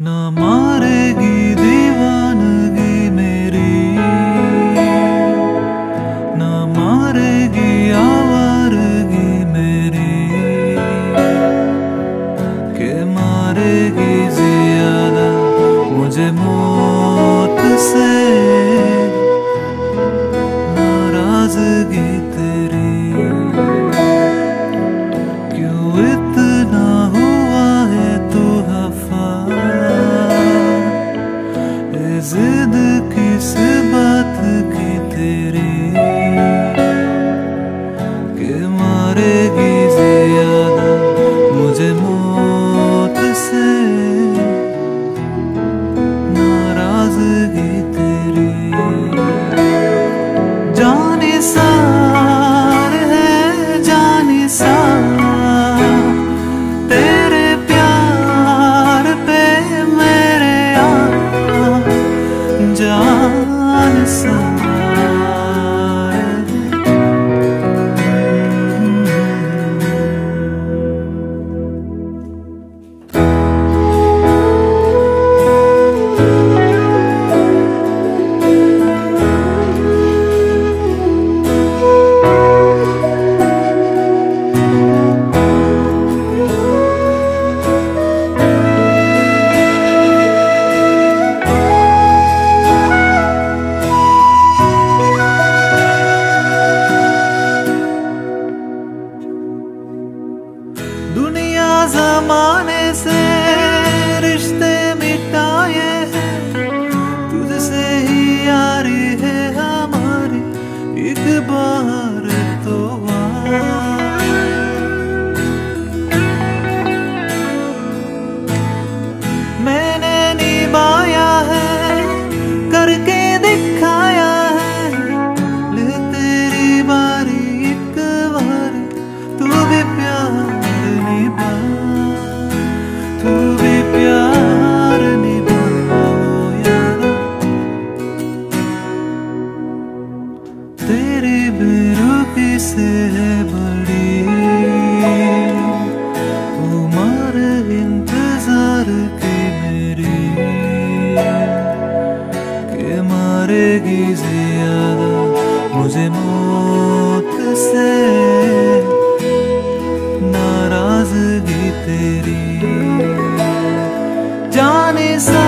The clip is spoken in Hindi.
न मारेगी Zıdık ise जान सार दुनिया जमाने से रिश्ते मिटाए तुझसे ही यारी है हमारी। एक बार तो आ बेरुखी से है बड़ी। उम्र इंतज़ार की मेरी, के मारेगी ज़्यादा मुझे मौत से। नाराज़गी तेरी, जाने सा